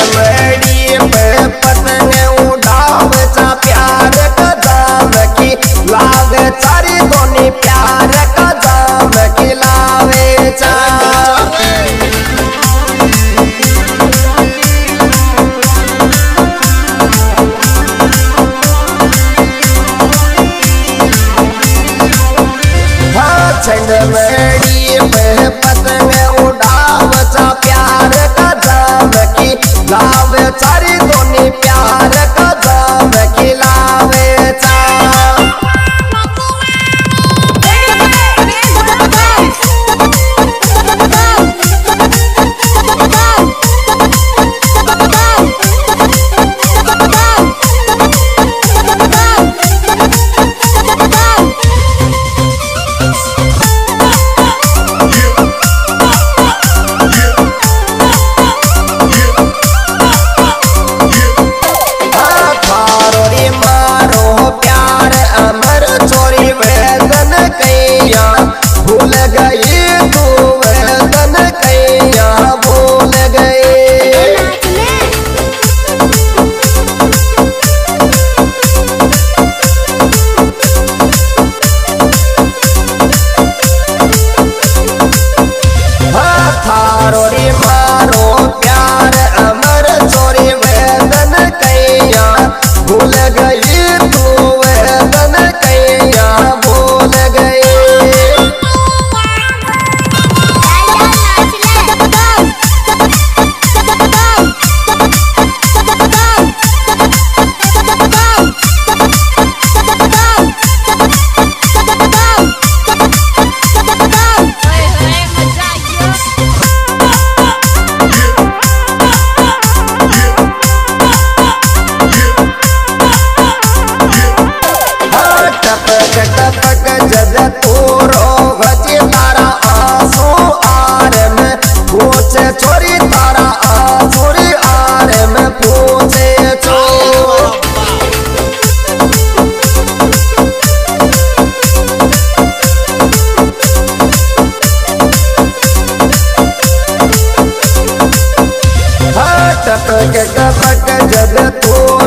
away टपक टपक जब तू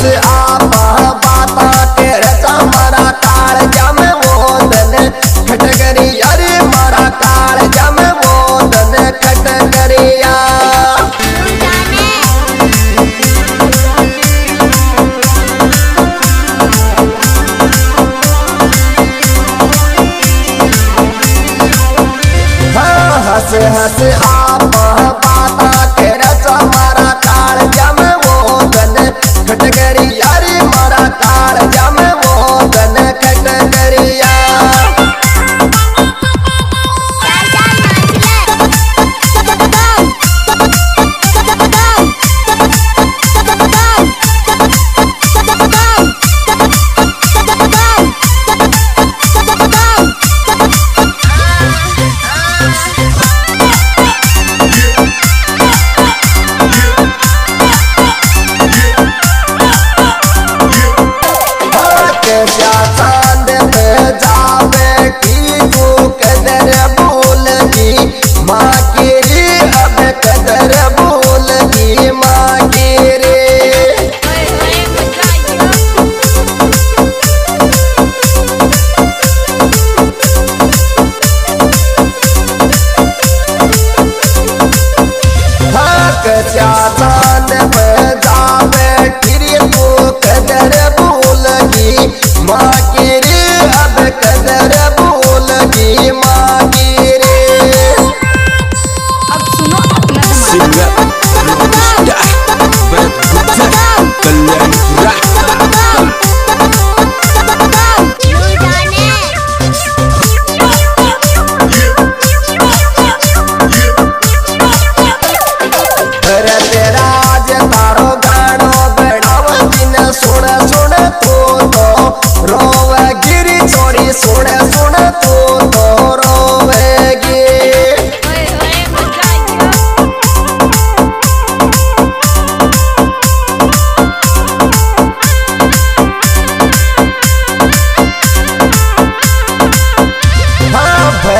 से आ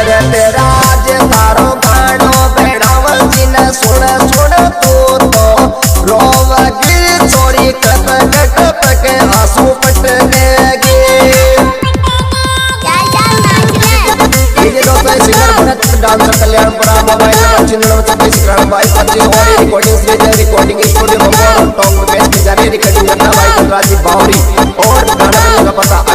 करत राज तारो गानो बेड़ावल जिन सुन सुन तू तो। रोवगी चोरी कत कट पक आँसू पटने गे। ये दोस्तों सिंगर भरत डांसर कल्याण पुरा मोबाइल नंबर चिन्ह नंबर छब्बीस ग्राम बाईस पच्चीस और recording stage recording studio Bombay Tong में पेश की जा रही रिकॉर्डिंग करना भाई राजीव बावरी और गाना का पता।